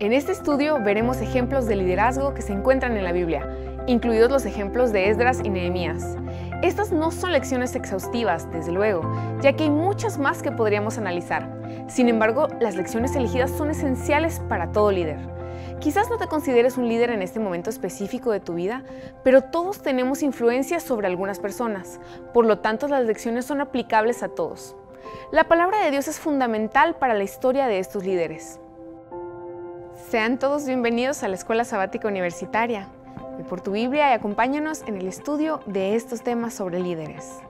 En este estudio veremos ejemplos de liderazgo que se encuentran en la Biblia, incluidos los ejemplos de Esdras y Nehemías. Estas no son lecciones exhaustivas, desde luego, ya que hay muchas más que podríamos analizar. Sin embargo, las lecciones elegidas son esenciales para todo líder. Quizás no te consideres un líder en este momento específico de tu vida, pero todos tenemos influencia sobre algunas personas, por lo tanto las lecciones son aplicables a todos. La palabra de Dios es fundamental para la historia de estos líderes. Sean todos bienvenidos a la Escuela Sabática Universitaria. Ve por tu Biblia y acompáñanos en el estudio de estos temas sobre líderes.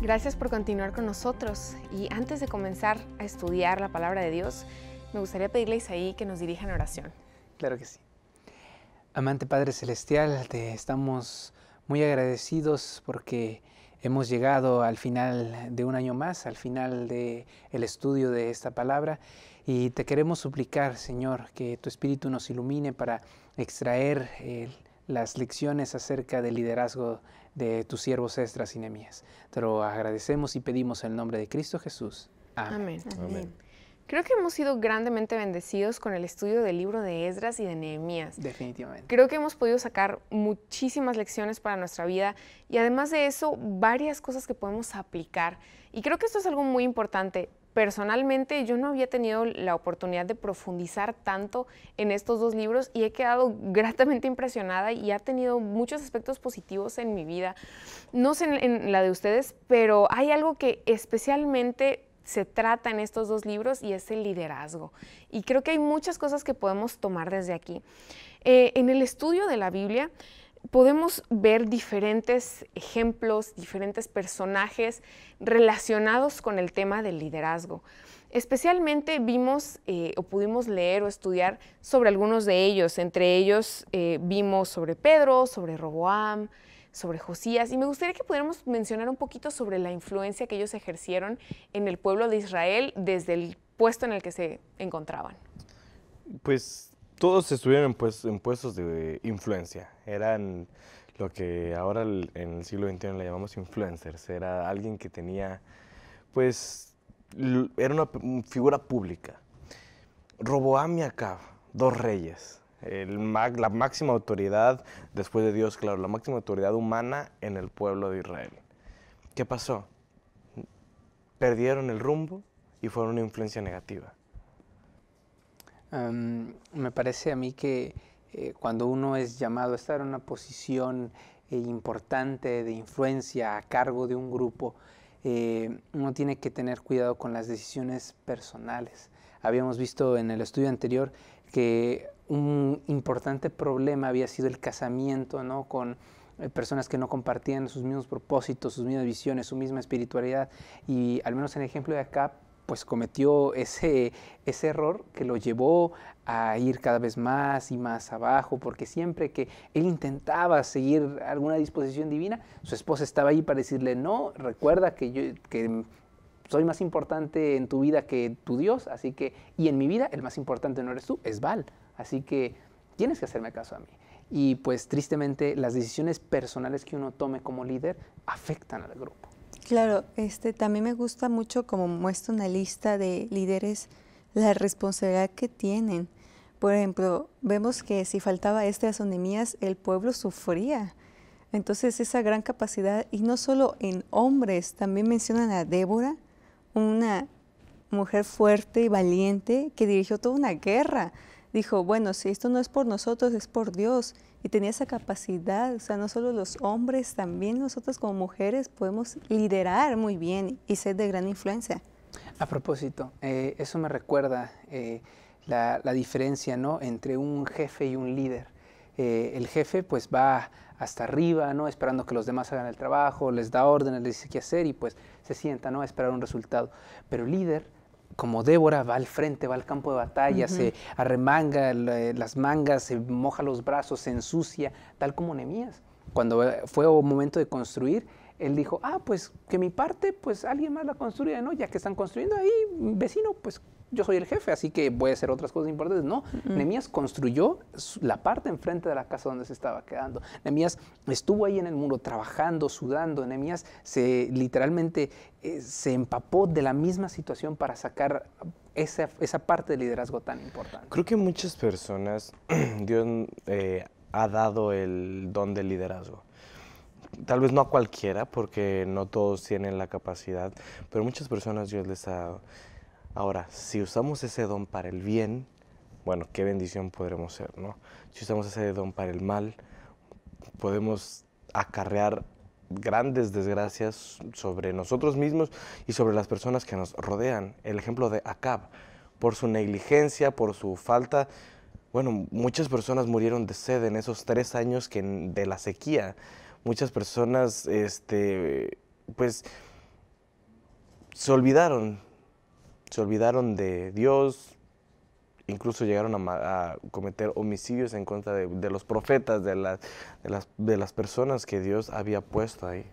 Gracias por continuar con nosotros y antes de comenzar a estudiar la palabra de Dios, me gustaría pedirle a Isaí que nos dirija en oración. Claro que sí. Amante Padre Celestial, te estamos muy agradecidos porque hemos llegado al final de un año más, al final del el estudio de esta palabra y te queremos suplicar, Señor, que tu Espíritu nos ilumine para extraer las lecciones acerca del liderazgo de tus siervos Estras y Nemías. Te lo agradecemos y pedimos en el nombre de Cristo Jesús. Amén. Amén. Creo que hemos sido grandemente bendecidos con el estudio del libro de Esdras y de Nehemías. Definitivamente. Creo que hemos podido sacar muchísimas lecciones para nuestra vida y además de eso, varias cosas que podemos aplicar. Y creo que esto es algo muy importante. Personalmente yo no había tenido la oportunidad de profundizar tanto en estos dos libros y he quedado gratamente impresionada y ha tenido muchos aspectos positivos en mi vida. No sé en, en la de ustedes, pero hay algo que especialmente se trata en estos dos libros y es el liderazgo. Y creo que hay muchas cosas que podemos tomar desde aquí. Eh, en el estudio de la Biblia podemos ver diferentes ejemplos, diferentes personajes relacionados con el tema del liderazgo. Especialmente vimos eh, o pudimos leer o estudiar sobre algunos de ellos. Entre ellos eh, vimos sobre Pedro, sobre Roboam, sobre Josías y me gustaría que pudiéramos mencionar un poquito sobre la influencia que ellos ejercieron en el pueblo de Israel desde el puesto en el que se encontraban. Pues todos estuvieron pues, en puestos de influencia, eran lo que ahora en el siglo XXI le llamamos influencers, era alguien que tenía, pues, era una figura pública. Roboam y Acab, dos reyes, la máxima autoridad, después de Dios, claro, la máxima autoridad humana en el pueblo de Israel. ¿Qué pasó? Perdieron el rumbo y fueron una influencia negativa. me parece a mí que eh, cuando uno es llamado a estar en una posición eh, importante de influencia a cargo de un grupo, eh, uno tiene que tener cuidado con las decisiones personales. Habíamos visto en el estudio anterior que un importante problema había sido el casamiento ¿no? con eh, personas que no compartían sus mismos propósitos, sus mismas visiones, su misma espiritualidad. Y al menos en el ejemplo de acá, pues cometió ese, ese error que lo llevó a ir cada vez más y más abajo, porque siempre que él intentaba seguir alguna disposición divina, su esposa estaba ahí para decirle, no, recuerda que, yo, que soy más importante en tu vida que tu Dios, así que, y en mi vida el más importante no eres tú, es Val. Así que tienes que hacerme caso a mí. Y pues tristemente las decisiones personales que uno tome como líder afectan al grupo. Claro, este, también me gusta mucho como muestra una lista de líderes la responsabilidad que tienen. Por ejemplo, vemos que si faltaba este asonemías, el pueblo sufría. Entonces esa gran capacidad, y no solo en hombres, también mencionan a Débora, una mujer fuerte y valiente que dirigió toda una guerra dijo, bueno, si esto no es por nosotros, es por Dios. Y tenía esa capacidad, o sea, no solo los hombres, también nosotros como mujeres podemos liderar muy bien y ser de gran influencia. A propósito, eh, eso me recuerda eh, la, diferencia ¿no? entre un jefe y un líder. Eh, el jefe pues va hasta arriba, ¿no? esperando que los demás hagan el trabajo, les da órdenes, les dice qué hacer y pues se sienta ¿no? a esperar un resultado. Pero el líder como Débora va al frente, va al campo de batalla, se arremanga eh, las mangas, se moja los brazos, se ensucia, tal como Nemías. Cuando eh, fue un momento de construir, él dijo, ah, pues que mi parte, pues alguien más la construya, ¿no? Ya que están construyendo ahí, vecino, pues yo soy el jefe, así que voy a hacer otras cosas importantes. No, Nehemías construyó la parte enfrente de la casa donde se estaba quedando. Nehemías estuvo ahí en el muro trabajando, sudando. Nehemías se literalmente eh, se empapó de la misma situación para sacar esa, esa, parte de liderazgo tan importante. Creo que muchas personas, Dios eh, ha dado el don del liderazgo tal vez no a cualquiera, porque no todos tienen la capacidad, pero muchas personas Dios les ha dado. Ahora, si usamos ese don para el bien, bueno, qué bendición podremos ser, ¿no? Si usamos ese don para el mal, podemos acarrear grandes desgracias sobre nosotros mismos y sobre las personas que nos rodean. El ejemplo de Acab, por su negligencia, por su falta, bueno, muchas personas murieron de sed en esos tres años que, de la sequía muchas personas, este, pues, se olvidaron, se olvidaron de Dios, incluso llegaron a, cometer homicidios en contra de, los profetas, de las, de, las, de las personas que Dios había puesto ahí.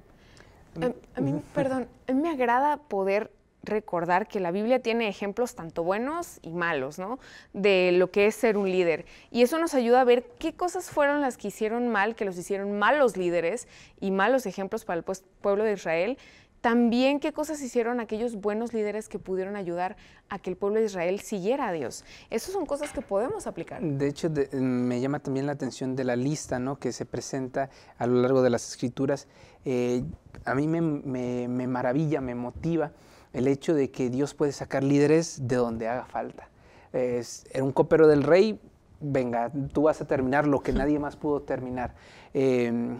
A, mí, perdón, a mí me agrada poder recordar que la Biblia tiene ejemplos tanto buenos y malos, ¿no? De lo que es ser un líder. Y eso nos ayuda a ver qué cosas fueron las que hicieron mal, que los hicieron malos líderes y malos ejemplos para el pueblo de Israel. También qué cosas hicieron aquellos buenos líderes que pudieron ayudar a que el pueblo de Israel siguiera a Dios. Esas son cosas que podemos aplicar. De hecho, me llama también la atención de la lista ¿no? que se presenta a lo largo de las escrituras. Eh, a mí me, me maravilla, me motiva el hecho de que Dios puede sacar líderes de donde haga falta. Es, era un copero del rey, venga, tú vas a terminar lo que nadie más pudo terminar. Eh,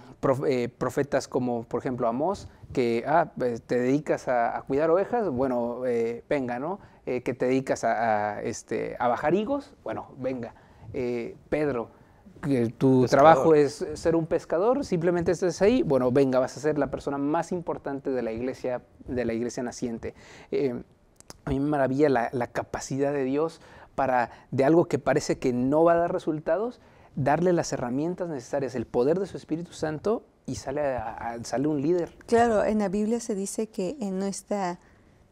profetas como, por ejemplo, Amós, que ah, te dedicas a, cuidar ovejas, bueno, eh, venga, ¿no? Eh, que te dedicas a, este, a bajar higos, bueno, venga. Pedro, que tu trabajo es ser un pescador, simplemente estás ahí, bueno, venga, vas a ser la persona más importante de la iglesia, de la iglesia naciente. Eh, a mí me maravilla la, capacidad de Dios para, de algo que parece que no va a dar resultados, darle las herramientas necesarias, el poder de su Espíritu Santo y sale, sale un líder. Claro, en la Biblia se dice que en nuestra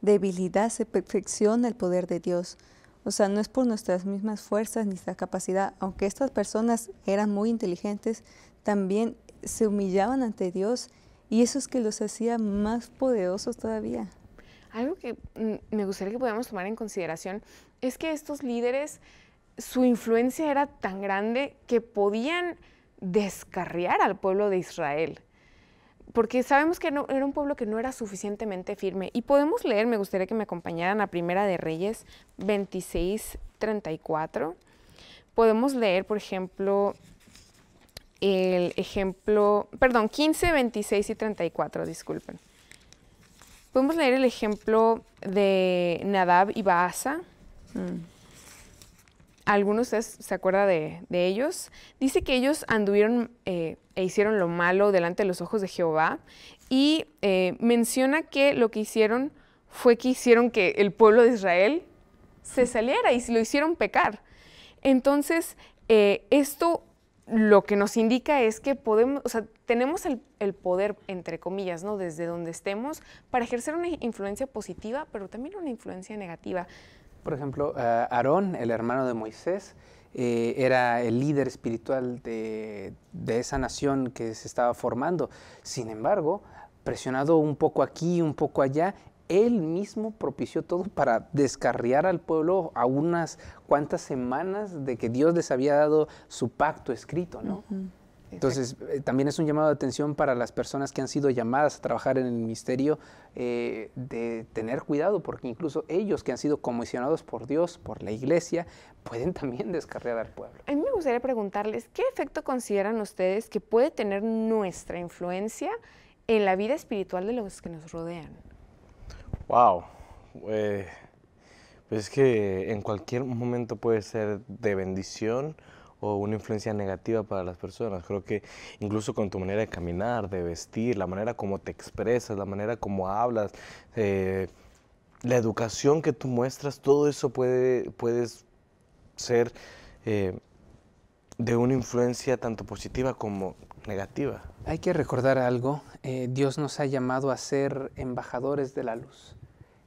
debilidad se perfecciona el poder de Dios. O sea, no es por nuestras mismas fuerzas ni nuestra capacidad. Aunque estas personas eran muy inteligentes, también se humillaban ante Dios y eso es que los hacía más poderosos todavía. Algo que mm, me gustaría que podamos tomar en consideración es que estos líderes, su influencia era tan grande que podían descarriar al pueblo de Israel porque sabemos que era un pueblo que no era suficientemente firme. Y podemos leer, me gustaría que me acompañaran a Primera de Reyes 26, 34. Podemos leer, por ejemplo, el ejemplo, perdón, 15, 26 y 34, disculpen. Podemos leer el ejemplo de Nadab y Baasa. Mm algunos se acuerdan de, ellos. Dice que ellos anduvieron eh, e hicieron lo malo delante de los ojos de Jehová y eh, menciona que lo que hicieron fue que hicieron que el pueblo de Israel se saliera y lo hicieron pecar. Entonces, eh, esto lo que nos indica es que podemos, o sea, tenemos el, el, poder, entre comillas, ¿no? Desde donde estemos, para ejercer una influencia positiva, pero también una influencia negativa. Por ejemplo, eh, Aarón, el hermano de Moisés, eh, era el líder espiritual de, esa nación que se estaba formando. Sin embargo, presionado un poco aquí, un poco allá, él mismo propició todo para descarriar al pueblo a unas cuantas semanas de que Dios les había dado su pacto escrito, ¿no? Entonces, eh, también es un llamado de atención para las personas que han sido llamadas a trabajar en el ministerio eh, de tener cuidado, porque incluso ellos que han sido comisionados por Dios, por la iglesia, pueden también descarriar al pueblo. A mí me gustaría preguntarles, ¿qué efecto consideran ustedes que puede tener nuestra influencia en la vida espiritual de los que nos rodean? Wow. Eh, pues es que en cualquier momento puede ser de bendición o una influencia negativa para las personas. Creo que incluso con tu manera de caminar, de vestir, la manera como te expresas, la manera como hablas, eh, la educación que tú muestras, todo eso puede puedes ser eh, de una influencia tanto positiva como negativa. Hay que recordar algo, eh, Dios nos ha llamado a ser embajadores de la luz.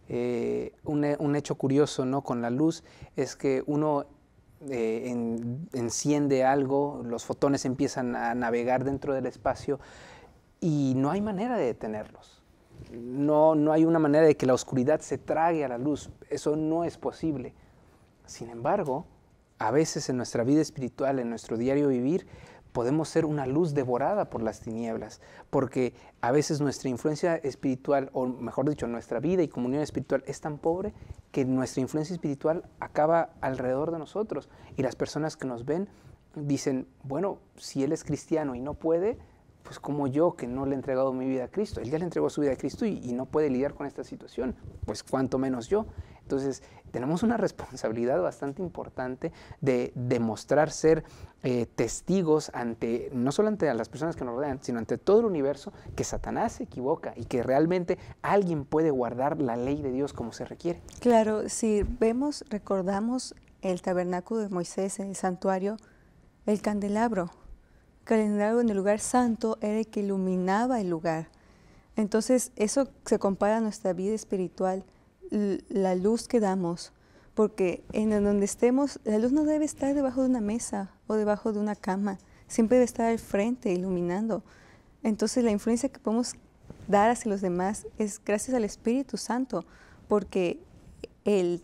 Eh, un, hecho curioso ¿no? con la luz es que uno eh, enciende algo, los fotones empiezan a navegar dentro del espacio y no hay manera de detenerlos. No, no hay una manera de que la oscuridad se trague a la luz. Eso no es posible. Sin embargo, a veces en nuestra vida espiritual, en nuestro diario vivir, podemos ser una luz devorada por las tinieblas, porque a veces nuestra influencia espiritual, o mejor dicho, nuestra vida y comunión espiritual es tan pobre que nuestra influencia espiritual acaba alrededor de nosotros. Y las personas que nos ven dicen, bueno, si él es cristiano y no puede, pues como yo que no le he entregado mi vida a Cristo, él ya le entregó su vida a Cristo y, no puede lidiar con esta situación, pues cuanto menos yo. Entonces, tenemos una responsabilidad bastante importante de demostrar ser eh, testigos ante, no solo ante las personas que nos rodean, sino ante todo el universo, que Satanás se equivoca y que realmente alguien puede guardar la ley de Dios como se requiere. Claro, si vemos, recordamos el tabernáculo de Moisés en el santuario, el candelabro. El candelabro en el lugar santo era el que iluminaba el lugar. Entonces, eso se compara a nuestra vida espiritual la luz que damos, porque en donde estemos, la luz no debe estar debajo de una mesa o debajo de una cama, siempre debe estar al frente, iluminando. Entonces la influencia que podemos dar hacia los demás es gracias al Espíritu Santo, porque el,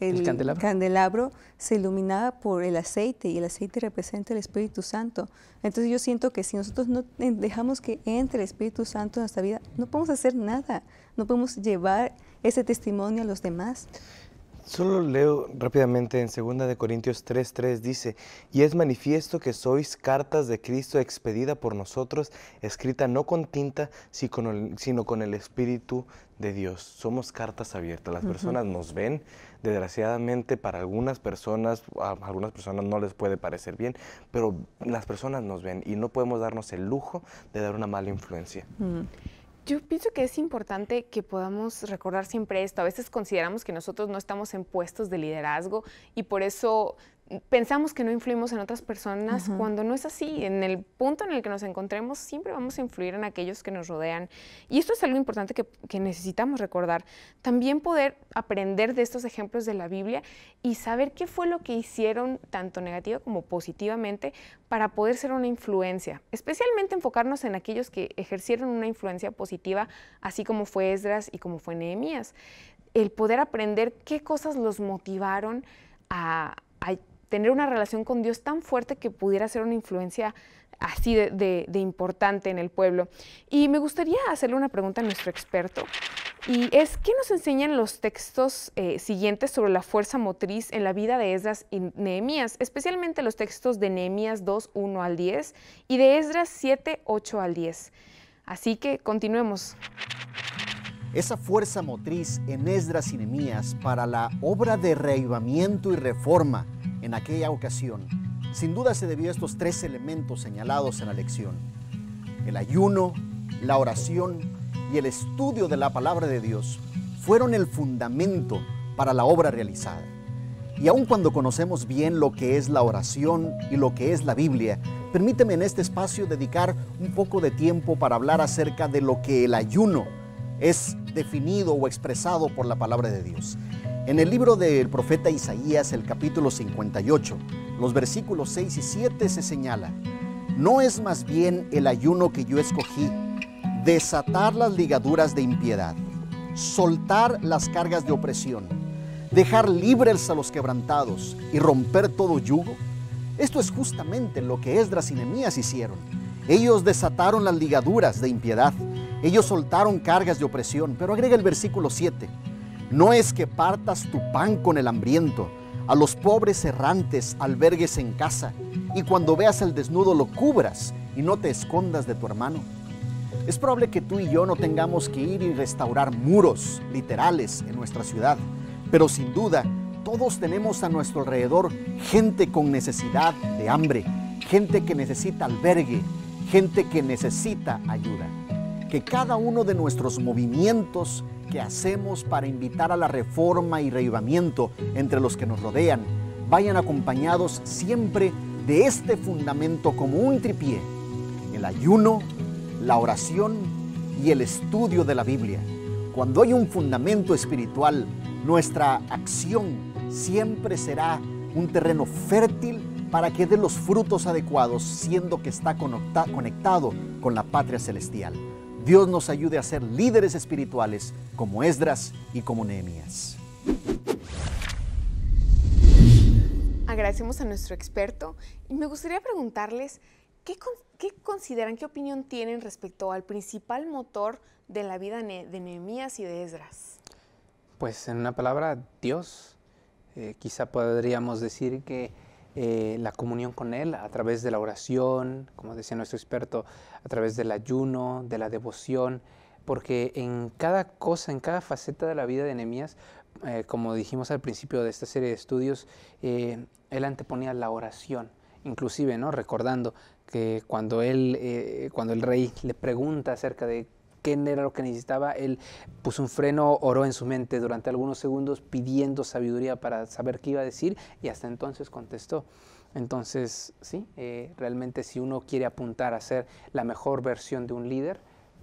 el, candelabro. se iluminaba por el aceite y el aceite representa el Espíritu Santo. Entonces yo siento que si nosotros no dejamos que entre el Espíritu Santo en nuestra vida, no podemos hacer nada, no podemos llevar ese testimonio a los demás. Solo leo rápidamente en 2 de Corintios 3:3 dice, "Y es manifiesto que sois cartas de Cristo expedida por nosotros, escrita no con tinta, sino con el Espíritu de Dios." Somos cartas abiertas. Las personas nos ven, desgraciadamente para algunas personas, a algunas personas no les puede parecer bien, pero las personas nos ven y no podemos darnos el lujo de dar una mala influencia. Yo pienso que es importante que podamos recordar siempre esto. A veces consideramos que nosotros no estamos en puestos de liderazgo y por eso pensamos que no influimos en otras personas cuando no es así. En el punto en el que nos encontremos, siempre vamos a influir en aquellos que nos rodean. Y esto es algo importante que, que, necesitamos recordar. También poder aprender de estos ejemplos de la Biblia y saber qué fue lo que hicieron, tanto negativa como positivamente, para poder ser una influencia. Especialmente enfocarnos en aquellos que ejercieron una influencia positiva, así como fue Esdras y como fue Nehemías. El poder aprender qué cosas los motivaron a, a tener una relación con Dios tan fuerte que pudiera ser una influencia así de, importante en el pueblo. Y me gustaría hacerle una pregunta a nuestro experto. Y es, ¿qué nos enseñan los textos eh, siguientes sobre la fuerza motriz en la vida de Esdras y Nehemías? Especialmente los textos de Nehemías 2, 1 al 10 y de Esdras 7, 8 al 10. Así que continuemos. Esa fuerza motriz en Esdras y Nehemías para la obra de reavivamiento y reforma en aquella ocasión, sin duda se debió a estos tres elementos señalados en la lección. El ayuno, la oración y el estudio de la palabra de Dios fueron el fundamento para la obra realizada. Y aun cuando conocemos bien lo que es la oración y lo que es la Biblia, permíteme en este espacio dedicar un poco de tiempo para hablar acerca de lo que el ayuno es definido o expresado por la palabra de Dios. En el libro del profeta Isaías, el capítulo 58, los versículos 6 y 7 se señala, no es más bien el ayuno que yo escogí, desatar las ligaduras de impiedad, soltar las cargas de opresión, dejar libres a los quebrantados y romper todo yugo. Esto es justamente lo que Esdras y Nehemías hicieron. Ellos desataron las ligaduras de impiedad, ellos soltaron cargas de opresión, pero agrega el versículo 7, no es que partas tu pan con el hambriento, a los pobres errantes albergues en casa, y cuando veas al desnudo lo cubras y no te escondas de tu hermano. Es probable que tú y yo no tengamos que ir y restaurar muros literales en nuestra ciudad, pero sin duda todos tenemos a nuestro alrededor gente con necesidad de hambre, gente que necesita albergue, gente que necesita ayuda. Que cada uno de nuestros movimientos que hacemos para invitar a la reforma y reivamiento entre los que nos rodean vayan acompañados siempre de este fundamento como un tripié, el ayuno, la oración y el estudio de la Biblia. Cuando hay un fundamento espiritual, nuestra acción siempre será un terreno fértil para que dé los frutos adecuados, siendo que está conectado con la patria celestial. Dios nos ayude a ser líderes espirituales como Esdras y como Nehemías. Agradecemos a nuestro experto y me gustaría preguntarles qué, consideran, qué opinión tienen respecto al principal motor de la vida de Nehemías y de Esdras. Pues en una palabra, Dios. Eh, quizá podríamos decir que eh, la comunión con Él a través de la oración, como decía nuestro experto, a través del ayuno, de la devoción, porque en cada cosa, en cada faceta de la vida de Nehemías, eh, como dijimos al principio de esta serie de estudios, eh, él anteponía la oración, inclusive, ¿no? Recordando que cuando él, cuando el rey le pregunta acerca de qué era lo que necesitaba, él puso un freno, oró en su mente durante algunos segundos pidiendo sabiduría para saber qué iba a decir y hasta entonces contestó. Entonces, sí, eh, realmente si uno quiere apuntar a ser la mejor versión de un líder,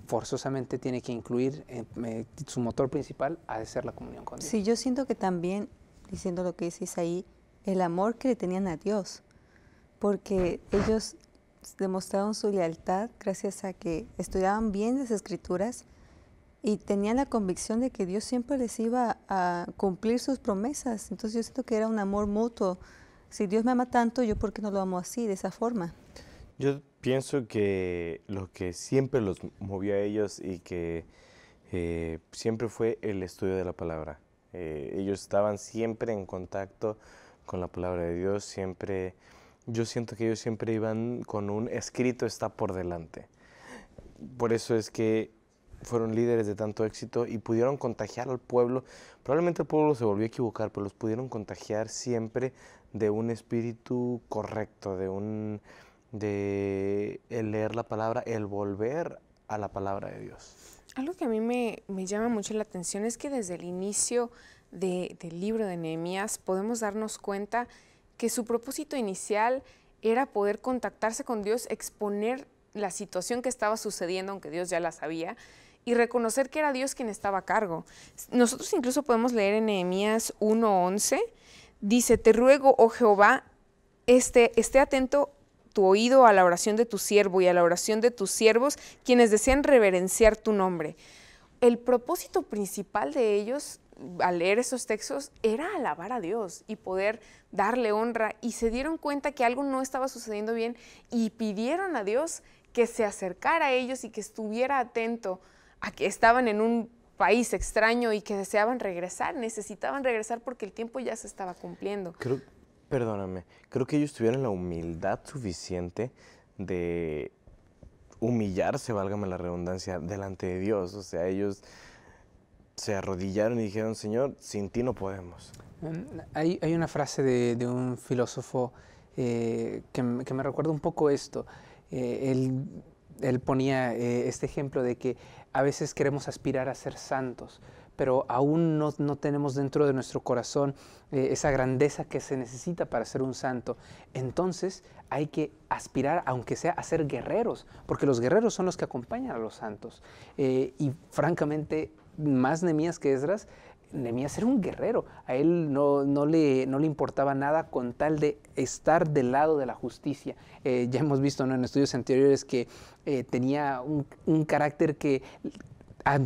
forzosamente tiene que incluir eh, su motor principal ha de ser la comunión con Dios. Sí, yo siento que también, diciendo lo que dices ahí, el amor que le tenían a Dios, porque ellos demostraron su lealtad gracias a que estudiaban bien las escrituras y tenían la convicción de que Dios siempre les iba a cumplir sus promesas. Entonces yo siento que era un amor mutuo. Si Dios me ama tanto, yo por qué no lo amo así, de esa forma. Yo pienso que lo que siempre los movió a ellos y que eh, siempre fue el estudio de la palabra. Eh, ellos estaban siempre en contacto con la palabra de Dios, siempre yo siento que ellos siempre iban con un escrito está por delante. Por eso es que fueron líderes de tanto éxito y pudieron contagiar al pueblo. Probablemente el pueblo se volvió a equivocar, pero los pudieron contagiar siempre de un espíritu correcto, de un de leer la palabra, el volver a la palabra de Dios. Algo que a mí me, llama mucho la atención es que desde el inicio del libro de Nehemías podemos darnos cuenta que su propósito inicial era poder contactarse con Dios, exponer la situación que estaba sucediendo, aunque Dios ya la sabía, y reconocer que era Dios quien estaba a cargo. Nosotros incluso podemos leer en Nehemías 1:11, dice, te ruego, oh Jehová, este, esté atento tu oído a la oración de tu siervo y a la oración de tus siervos, quienes desean reverenciar tu nombre. El propósito principal de ellos al leer esos textos era alabar a Dios y poder darle honra y se dieron cuenta que algo no estaba sucediendo bien y pidieron a Dios que se acercara a ellos y que estuviera atento a que estaban en un país extraño y que deseaban regresar, necesitaban regresar porque el tiempo ya se estaba cumpliendo. Creo, perdóname, creo que ellos tuvieron la humildad suficiente de humillarse, válgame la redundancia, delante de Dios. O sea, ellos se arrodillaron y dijeron, Señor, sin ti no podemos. Hay, hay una frase de, de un filósofo eh, que, que, me recuerda un poco esto. Eh, él, él, ponía eh, este ejemplo de que a veces queremos aspirar a ser santos, pero aún no, no tenemos dentro de nuestro corazón esa grandeza que se necesita para ser un santo. Entonces hay que aspirar, aunque sea a ser guerreros, porque los guerreros son los que acompañan a los santos. y francamente, más Nemías que Esdras, Nemías era un guerrero, a él no, no, le, no, le, importaba nada con tal de estar del lado de la justicia. Eh, ya hemos visto en estudios anteriores que eh, tenía un, un, carácter que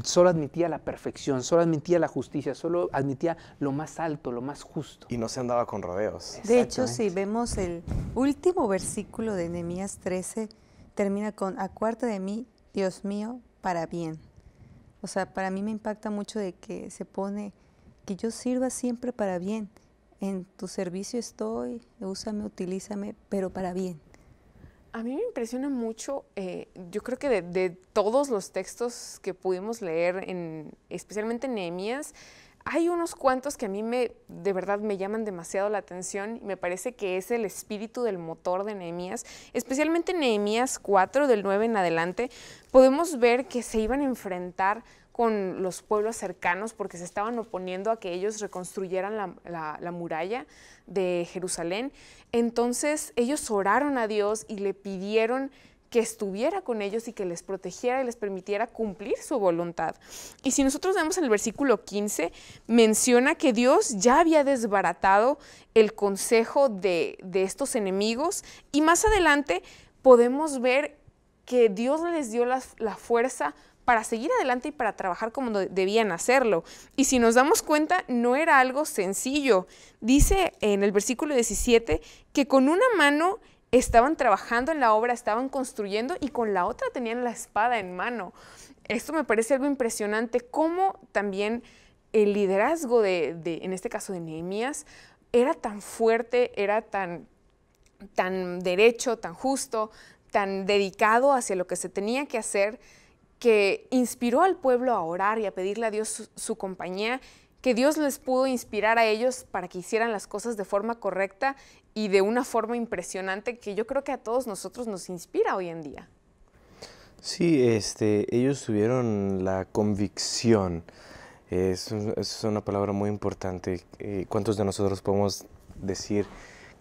solo admitía la perfección, solo admitía la justicia, solo admitía lo más alto, lo más justo. Y no se andaba con rodeos. De hecho, si vemos el último versículo de Nehemías 13, termina con, acuarta de mí, Dios mío, para bien. O sea, para mí me impacta mucho de que se pone que yo sirva siempre para bien. En tu servicio estoy, úsame, utilízame, pero para bien. A mí me impresiona mucho, eh, yo creo que de, todos los textos que pudimos leer, en, especialmente en Nehemías, hay unos cuantos que a mí me, de verdad me llaman demasiado la atención y me parece que es el espíritu del motor de Nehemías, especialmente en Nehemías 4 del 9 en adelante, podemos ver que se iban a enfrentar con los pueblos cercanos porque se estaban oponiendo a que ellos reconstruyeran la, muralla de Jerusalén. Entonces ellos oraron a Dios y le pidieron que estuviera con ellos y que les protegiera y les permitiera cumplir su voluntad. Y si nosotros vemos en el versículo 15, menciona que Dios ya había desbaratado el consejo de, estos enemigos y más adelante podemos ver que Dios les dio la, la fuerza para seguir adelante y para trabajar como debían hacerlo. Y si nos damos cuenta, no era algo sencillo. Dice en el versículo 17 que con una mano estaban trabajando en la obra, estaban construyendo y con la otra tenían la espada en mano. Esto me parece algo impresionante, cómo también el liderazgo de, en este caso de Nehemías, era tan fuerte, era tan, tan derecho, tan justo, tan dedicado hacia lo que se tenía que hacer, que inspiró al pueblo a orar y a pedirle a Dios su, compañía, que Dios les pudo inspirar a ellos para que hicieran las cosas de forma correcta y de una forma impresionante que yo creo que a todos nosotros nos inspira hoy en día. Sí, este, ellos tuvieron la convicción. Es, es una palabra muy importante. Eh, ¿Cuántos de nosotros podemos decir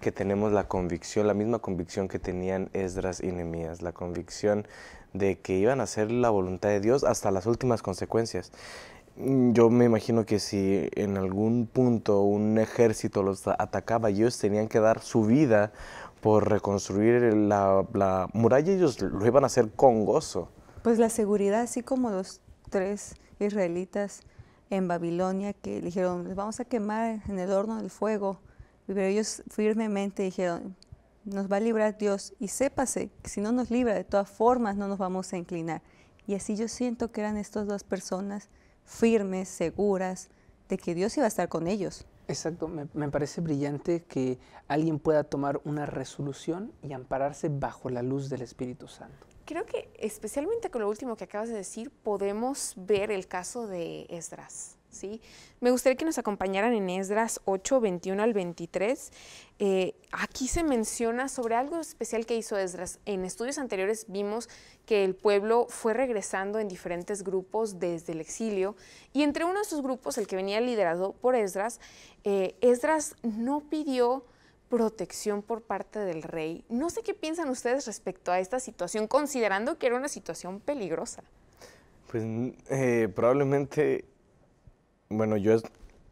que tenemos la convicción, la misma convicción que tenían Esdras y Nehemías, la convicción de que iban a hacer la voluntad de Dios hasta las últimas consecuencias. Mm, yo me imagino que si en algún punto un ejército los atacaba, ellos tenían que dar su vida por reconstruir la, muralla, ellos lo iban a hacer con gozo. Pues la seguridad, así como los tres israelitas en Babilonia que dijeron, vamos a quemar en el horno del fuego, pero ellos firmemente dijeron, nos va a librar Dios y sépase que si no nos libra, de todas formas no nos vamos a inclinar. Y así yo siento que eran estas dos personas firmes, seguras, de que Dios iba a estar con ellos. Exacto, me, me, parece brillante que alguien pueda tomar una resolución y ampararse bajo la luz del Espíritu Santo. Creo que especialmente con lo último que acabas de decir, podemos ver el caso de Esdras. ¿Sí? Me gustaría que nos acompañaran en Esdras 8, 21 al 23. Eh, aquí se menciona sobre algo especial que hizo Esdras. En estudios anteriores vimos que el pueblo fue regresando en diferentes grupos desde el exilio y entre uno de esos grupos, el que venía liderado por Esdras, eh, Esdras no pidió protección por parte del rey. No sé qué piensan ustedes respecto a esta situación, considerando que era una situación peligrosa. Pues eh, probablemente bueno, yo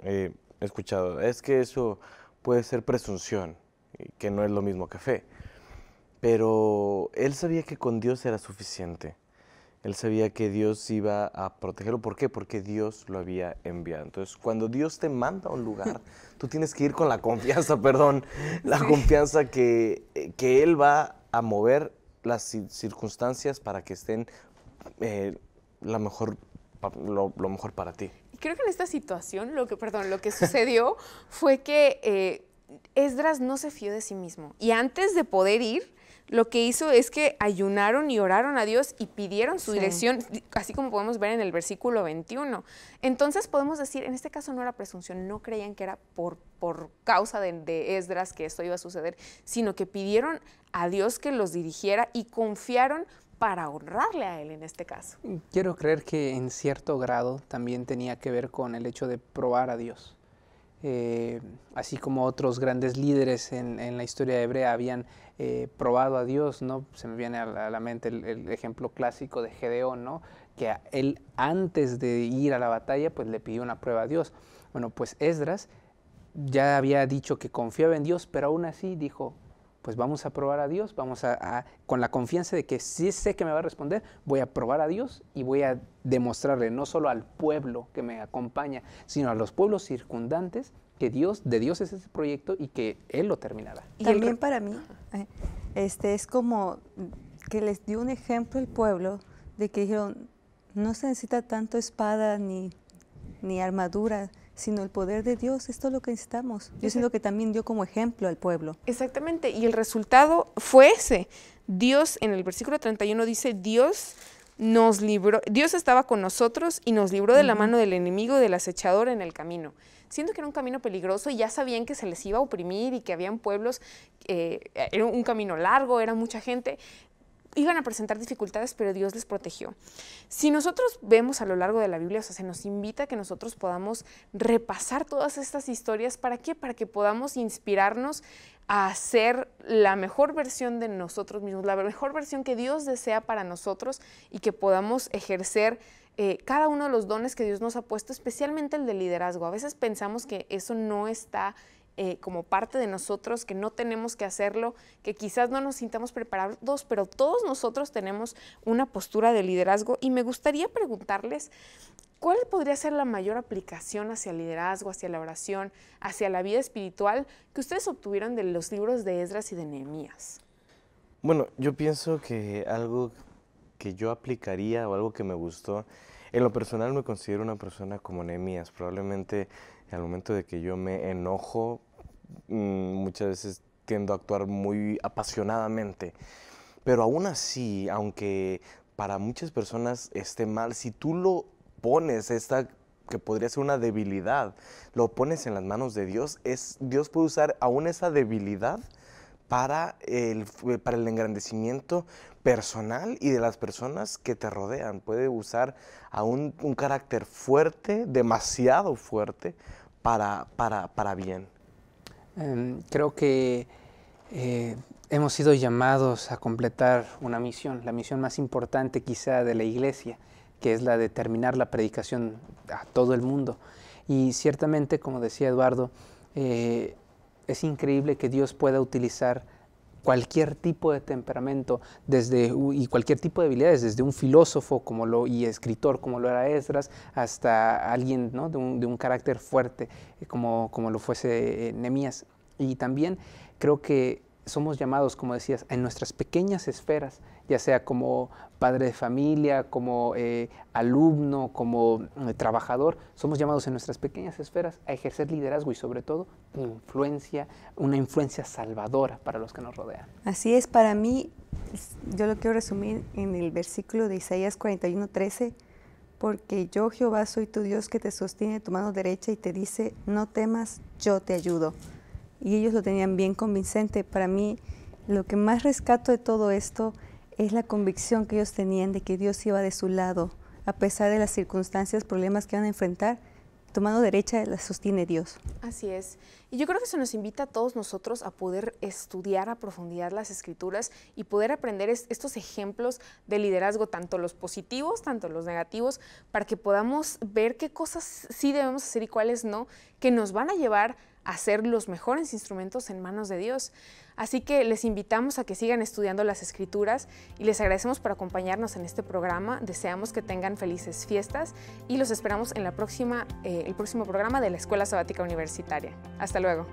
he escuchado, es que eso puede ser presunción, que no es lo mismo que fe. Pero él sabía que con Dios era suficiente. Él sabía que Dios iba a protegerlo. ¿Por qué? Porque Dios lo había enviado. Entonces, cuando Dios te manda a un lugar, tú tienes que ir con la confianza, perdón, la confianza que, que, Él va a mover las circunstancias para que estén eh, la mejor, lo mejor para ti creo que en esta situación, lo que, perdón, lo que sucedió fue que eh, Esdras no se fió de sí mismo. Y antes de poder ir, lo que hizo es que ayunaron y oraron a Dios y pidieron su dirección, así como podemos ver en el versículo 21. Entonces podemos decir, en este caso no era presunción, no creían que era por, por causa de, de Esdras que esto iba a suceder, sino que pidieron a Dios que los dirigiera y confiaron para honrarle a Él en este caso. Quiero creer que en cierto grado también tenía que ver con el hecho de probar a Dios. Eh, así como otros grandes líderes en, la historia hebrea habían eh, probado a Dios, ¿no? Se me viene a la, mente el, ejemplo clásico de Gedeón, ¿no? Que él antes de ir a la batalla, pues le pidió una prueba a Dios. Bueno, pues Esdras ya había dicho que confiaba en Dios, pero aún así dijo, pues vamos a probar a Dios, vamos a, con la confianza de que sí sé que me va a responder, voy a probar a Dios y voy a demostrarle no solo al pueblo que me acompaña, sino a los pueblos circundantes que Dios, de Dios es ese proyecto y que Él lo terminará. Y También para mí, eh, este es como que les dio un ejemplo el pueblo de que dijeron, no se necesita tanto espada ni, ni armadura, sino el poder de Dios. Esto es lo que necesitamos. Yo siento que también dio como ejemplo al pueblo. Exactamente, y el resultado fue ese. Dios, en el versículo 31 dice, Dios nos libró, Dios estaba con nosotros y nos libró de la mano del enemigo del acechador en el camino. Siento que era un camino peligroso y ya sabían que se les iba a oprimir y que habían pueblos, eh, era un camino largo, era mucha gente, iban a presentar dificultades, pero Dios les protegió. Si nosotros vemos a lo largo de la Biblia, o sea, se nos invita a que nosotros podamos repasar todas estas historias. ¿Para qué? Para que podamos inspirarnos a ser la mejor versión de nosotros mismos, la mejor versión que Dios desea para nosotros y que podamos ejercer eh, cada uno de los dones que Dios nos ha puesto, especialmente el de liderazgo. A veces pensamos que eso no está eh, como parte de nosotros, que no tenemos que hacerlo, que quizás no nos sintamos preparados, pero todos nosotros tenemos una postura de liderazgo y me gustaría preguntarles, ¿cuál podría ser la mayor aplicación hacia el liderazgo, hacia la oración, hacia la vida espiritual que ustedes obtuvieron de los libros de Esdras y de Nehemías? Bueno, yo pienso que algo que yo aplicaría o algo que me gustó, en lo personal me considero una persona como Nehemías, probablemente al momento de que yo me enojo muchas veces tiendo a actuar muy apasionadamente. Pero aún así, aunque para muchas personas esté mal, si tú lo pones, esta que podría ser una debilidad, lo pones en las manos de Dios, es, Dios puede usar aún esa debilidad para el, para el engrandecimiento personal y de las personas que te rodean. Puede usar aún un carácter fuerte, demasiado fuerte, para, para, para bien. Em, creo que eh, hemos sido llamados a completar una misión, la misión más importante quizá de la iglesia, que es la de terminar la predicación a todo el mundo. Y ciertamente, como decía Eduardo, eh, es increíble que Dios pueda utilizar cualquier tipo de temperamento desde, y cualquier tipo de habilidades, desde un filósofo como lo, y escritor como lo era Esdras, hasta alguien ¿no? de, un, de, un, carácter fuerte eh, como, como lo fuese eh, Nemías. Y también creo que somos llamados, como decías, en nuestras pequeñas esferas, ya sea como padre de familia, como eh, alumno, como eh, trabajador, somos llamados en nuestras pequeñas esferas a ejercer liderazgo y sobre todo influencia, una influencia salvadora para los que nos rodean. Así es, para mí, yo lo quiero resumir en el versículo de Isaías 41, 13, porque yo Jehová soy tu Dios que te sostiene tu mano derecha y te dice, no temas, yo te ayudo y ellos lo tenían bien convincente. Para mí, lo que más rescato de todo esto es la convicción que ellos tenían de que Dios iba de su lado, a pesar de las circunstancias, problemas que van a enfrentar. Tu mano derecha la sostiene Dios. Así es. Y yo creo que eso nos invita a todos nosotros a poder estudiar a profundidad las escrituras y poder aprender estos ejemplos de liderazgo, tanto los positivos, tanto los negativos, para que podamos ver qué cosas sí debemos hacer y cuáles no, que nos van a llevar a ser los mejores instrumentos en manos de Dios. Así que les invitamos a que sigan estudiando las escrituras y les agradecemos por acompañarnos en este programa. Deseamos que tengan felices fiestas y los esperamos en la próxima, eh, el próximo programa de la Escuela Sabática Universitaria. Hasta luego.